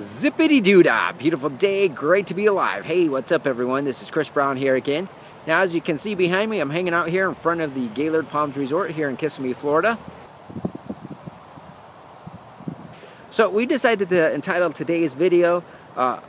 Zippity doo dah! Beautiful day, great to be alive. Hey, what's up everyone? This is Chris Brown here again. Now as you can see behind me, I'm hanging out here in front of the Gaylord Palms Resort here in Kissimmee, Florida. So we decided to entitle today's video, uh,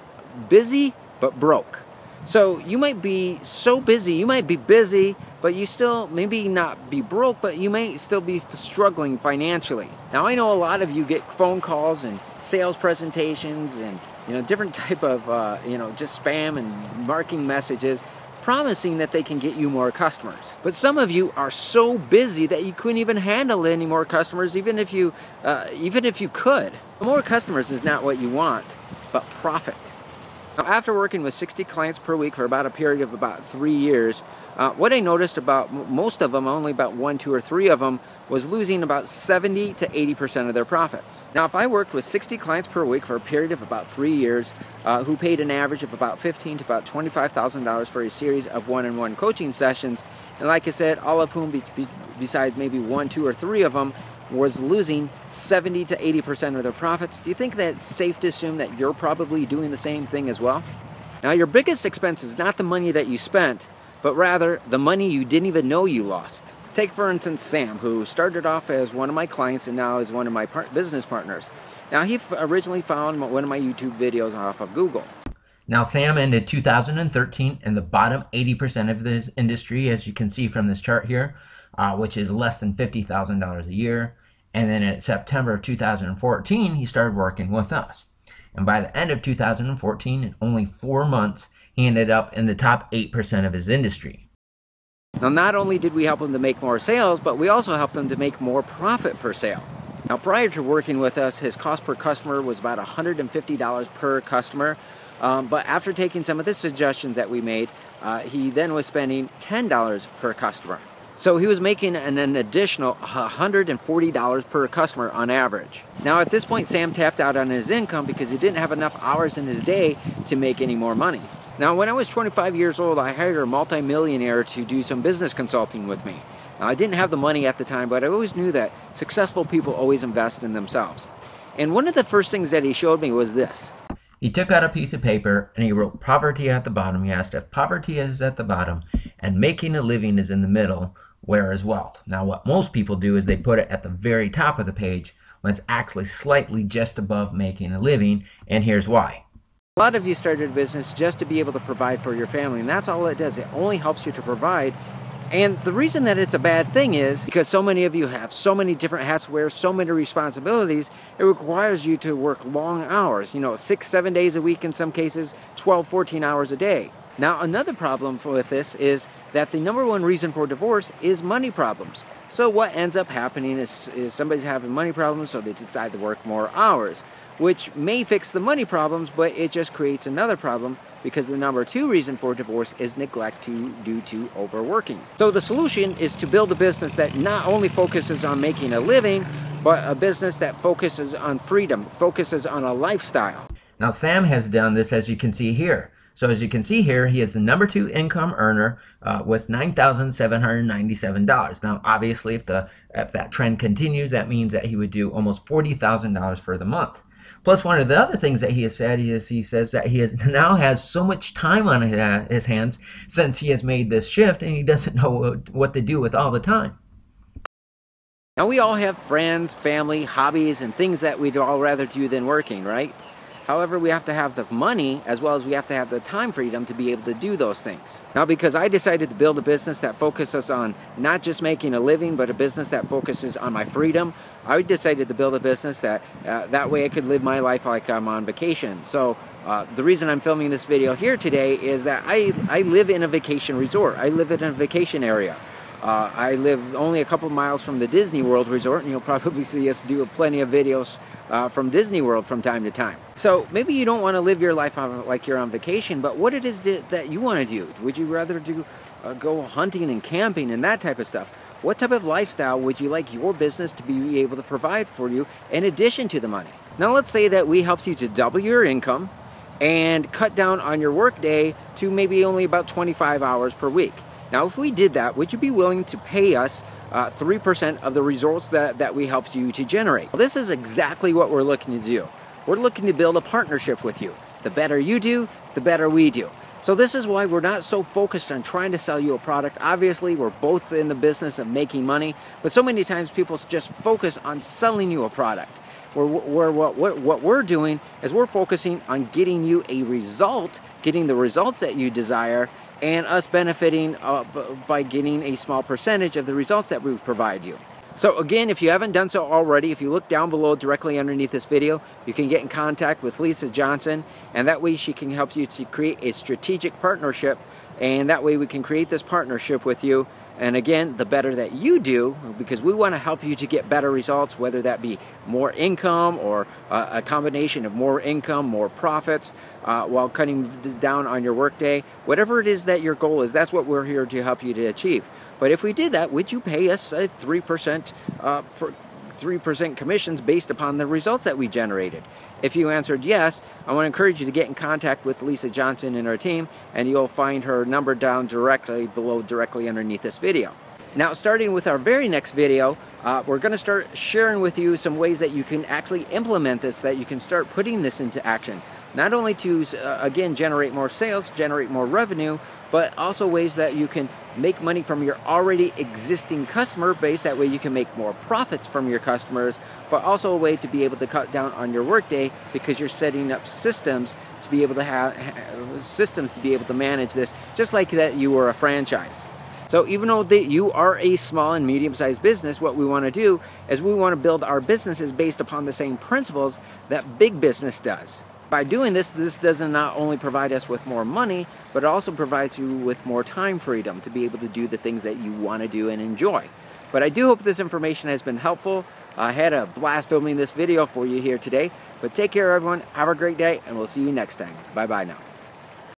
Busy But Broke. So you might be so busy, you might be busy, but you still maybe not be broke, but you may still be struggling financially. Now I know a lot of you get phone calls and sales presentations and you know different type of uh, you know just spam and marketing messages promising that they can get you more customers. But some of you are so busy that you couldn't even handle any more customers, even if you uh, even if you could. More customers is not what you want, but profit. Now, after working with 60 clients per week for about a period of about three years, uh, what I noticed about most of them, only about one, two, or three of them, was losing about 70 to 80% of their profits. Now, if I worked with 60 clients per week for a period of about three years, uh, who paid an average of about 15 to about $25,000 for a series of one-on-one -on -one coaching sessions, and like I said, all of whom, be, be, besides maybe one, two, or three of them, was losing 70 to 80% of their profits, do you think that it's safe to assume that you're probably doing the same thing as well? Now, your biggest expense is not the money that you spent, but rather the money you didn't even know you lost. Take, for instance, Sam, who started off as one of my clients and now is one of my business partners. Now, he originally found one of my YouTube videos off of Google. Now, Sam ended 2013 in the bottom 80% of this industry, as you can see from this chart here, uh, which is less than $50,000 a year. And then in September of 2014, he started working with us. And by the end of 2014, in only four months, he ended up in the top 8% of his industry. Now, not only did we help him to make more sales, but we also helped him to make more profit per sale. Now, prior to working with us, his cost per customer was about $150 per customer. Um, but after taking some of the suggestions that we made, uh, he then was spending $10 per customer. So he was making an, an additional $140 per customer on average. Now at this point, Sam tapped out on his income because he didn't have enough hours in his day to make any more money. Now when I was 25 years old, I hired a multimillionaire to do some business consulting with me. Now I didn't have the money at the time, but I always knew that successful people always invest in themselves. And one of the first things that he showed me was this. He took out a piece of paper and he wrote poverty at the bottom. He asked if poverty is at the bottom and making a living is in the middle, where is wealth? Now, what most people do is they put it at the very top of the page when it's actually slightly just above making a living, and here's why. A lot of you started a business just to be able to provide for your family, and that's all it does. It only helps you to provide. And the reason that it's a bad thing is because so many of you have so many different hats to wear, so many responsibilities, it requires you to work long hours, you know, six, seven days a week in some cases, 12, 14 hours a day. Now, another problem with this is that the number one reason for divorce is money problems. So what ends up happening is, is somebody's having money problems, so they decide to work more hours, which may fix the money problems, but it just creates another problem because the number two reason for divorce is neglect to, due to overworking. So the solution is to build a business that not only focuses on making a living, but a business that focuses on freedom, focuses on a lifestyle. Now Sam has done this as you can see here. So as you can see here, he is the number two income earner uh, with $9,797. Now, obviously, if the if that trend continues, that means that he would do almost $40,000 for the month. Plus, one of the other things that he has said is he says that he has now has so much time on his, hands since he has made this shift, and he doesn't know what to do with all the time. Now, we all have friends, family, hobbies, and things that we'd all rather do than working, right? However, we have to have the money as well as we have to have the time freedom to be able to do those things. Now, because I decided to build a business that focuses on not just making a living, but a business that focuses on my freedom, I decided to build a business that uh, that way I could live my life like I'm on vacation. So uh, the reason I'm filming this video here today is that I, I live in a vacation resort. I live in a vacation area. Uh, I live only a couple miles from the Disney World Resort, and you'll probably see us do plenty of videos uh, from Disney World from time to time. So maybe you don't want to live your life on, like you're on vacation, but what it is that you want to do? Would you rather do uh, go hunting and camping and that type of stuff? What type of lifestyle would you like your business to be able to provide for you in addition to the money? Now let's say that we helped you to double your income and cut down on your workday to maybe only about 25 hours per week. Now, if we did that, would you be willing to pay us 3% uh, of the results that, that we helped you to generate? Well, this is exactly what we're looking to do. We're looking to build a partnership with you. The better you do, the better we do. So this is why we're not so focused on trying to sell you a product. Obviously, we're both in the business of making money, but so many times people just focus on selling you a product. Where, where what, what, what we're doing is we're focusing on getting you a result, getting the results that you desire, and us benefiting uh, by getting a small percentage of the results that we provide you. So again, if you haven't done so already, if you look down below directly underneath this video, you can get in contact with Lisa Johnson, and that way she can help you to create a strategic partnership, and that way we can create this partnership with you and again, the better that you do, because we want to help you to get better results, whether that be more income or uh, a combination of more income, more profits, uh, while cutting down on your workday. Whatever it is that your goal is, that's what we're here to help you to achieve. But if we did that, would you pay us a 3% uh, 3% commissions based upon the results that we generated? If you answered yes, I want to encourage you to get in contact with Lisa Johnson and her team, and you'll find her number down directly below, directly underneath this video. Now, starting with our very next video, uh, we're going to start sharing with you some ways that you can actually implement this, that you can start putting this into action. Not only to, uh, again, generate more sales, generate more revenue, but also ways that you can make money from your already existing customer base. That way you can make more profits from your customers, but also a way to be able to cut down on your workday because you're setting up systems to be able to have systems to be able to manage this, just like that you were a franchise. So even though that you are a small and medium-sized business, what we want to do is we want to build our businesses based upon the same principles that big business does. By doing this, this does not not only provide us with more money, but it also provides you with more time freedom to be able to do the things that you want to do and enjoy. But I do hope this information has been helpful. I had a blast filming this video for you here today. But take care, everyone. Have a great day, and we'll see you next time. Bye-bye now.